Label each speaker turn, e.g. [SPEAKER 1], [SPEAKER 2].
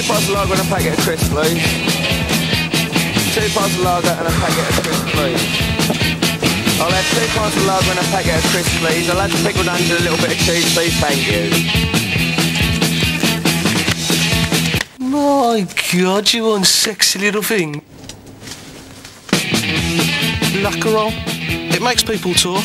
[SPEAKER 1] Two pints of lager and a packet of crisps, please. Two pints of lager and a packet of crisps, please. I'll have two pints of lager and a packet of crisps, please. I'll have the pickled onion and a little bit of cheese, please. Thank you.
[SPEAKER 2] My God, you unsexy little thing. Läkerol. It makes people talk.